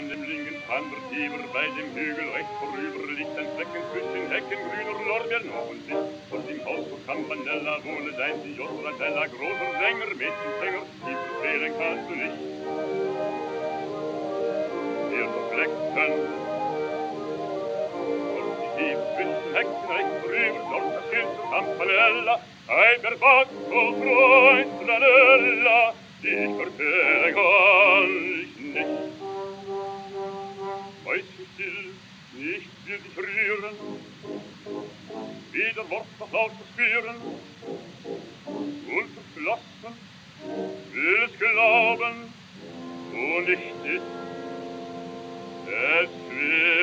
an dem linken Standardgeber bei dem Hügel recht vorüber liegt ein Flecken zwischen Hecken grüner Lorbeer noch und sich. Und im Haus von Campanella wohne dein Signor Ratella, großer Sänger, Mädchensänger, die verfehlen kannst du nicht. Wir verfleckten und die zwischen Hecken recht vorüber, dort das Schild zu Campanella, ein Berbacco, Freund, Ranella, die ich verfehle. Nicht will dich rühren, wieder Wort noch laut zu spüren, unverflossen, will es glauben, wo nicht ist, es schwer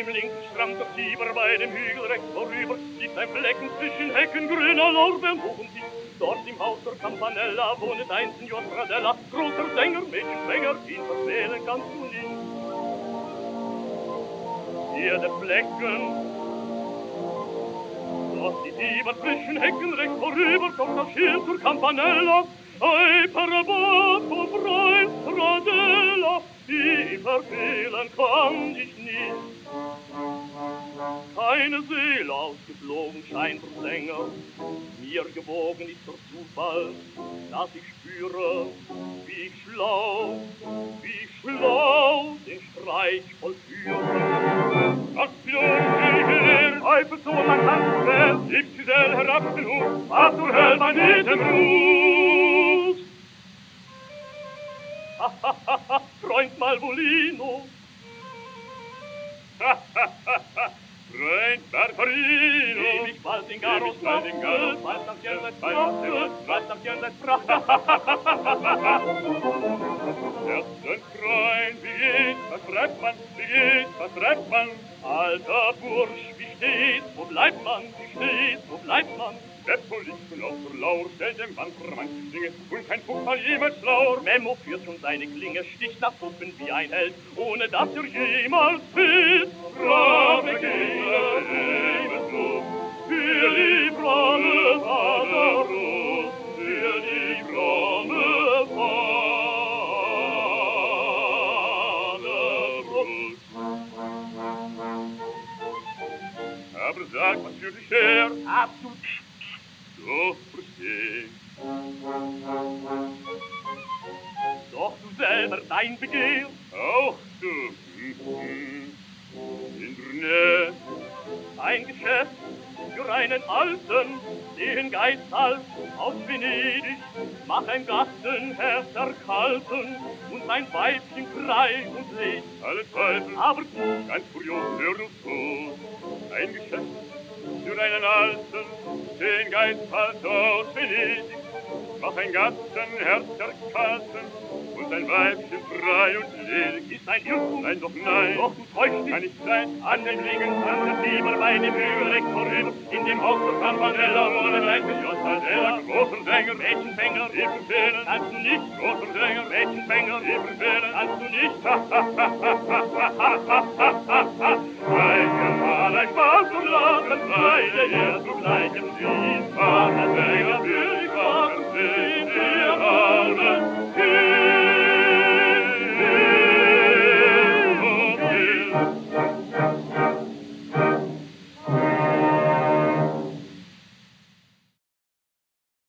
Dem linken Strand der Tiber bei dem Hügel rechts vorüber liegt ein Flecken zwischen Hecken grüner Lorbeeren hoch und tief. Dort im Haus der Campanella wohnet ein Signor Fradella, großer Sänger, Mädchensänger, ihn verfehlen kannst du nicht. Hier der Flecken, dort die Tiber zwischen Hecken rechts vorüber, kommt das Schild zur Campanella, Ei, Parabato, Freund, Fradella, die verfehlen kann dich nicht. Seele ausgeflogen scheint der Sänger, mir gewogen ist der Zufall, dass ich spüre, wie ich schlau, wie schlau den Streich vollführe. Das Teufel so mein Handwerk, gib sie sel herab den Hut, was du hell mein Leben ruht. Ha, ha, ha, ha, Freund Malvolino, Freund Barbarino, Ewig bald Rönt Barbarino Ewig Walsingaros Walsingaros Walsamtjörlet Walsamtjörlet Walsamtjörlet Walsamtjörlet Walsamtjörlet Walsamtjörlet Walsamtjörlet Walsamtjörlet Was treibt man, wie geht's, was treibt man? Alter Bursch, wie steht's, wo bleibt man, wie steht's, wo bleibt man? Ich von auf der Laur, stellt dem Mann vor Mann Dinge, und kein Fuchsmal jemals Laur. Memo führt schon seine Klinge, sticht nach Puppen wie ein Held, ohne dass er jemals fehlt. Brave Gegner, ebenso, für Aber sag, was für dich her? Absolut doch versteh. Doch du selber dein Begehr, auch Alten, den Geizhals aus Venedig, mach ein Gassenherz erkalten und mein Weibchen frei und lebt. Alle Zweifel, aber du, ganz kurios, hör du zu, ein Geschäft für einen Alten, den Geizhals aus Venedig, mach ein Gassenherz erkalten und ein Weibchen frei und ledig. Ist ein Irrtum? Nein, doch nein. Doch du täuscht dich. Kann nicht sein. An den Liegen stand der Fieber bei dem Hügel rechts vorüber, in dem Haus der Campanella wohnen ein Josadella, großer Sänger, Mädchenfänger, die befehlen. Kannst du nicht, großer Sänger, Mädchenfänger, die befehlen. Kannst du nicht. Ha, ha, ha, ha, ha, ha, ha, ha, ha, ha waren beide ihr zu gleichem Ziel, waren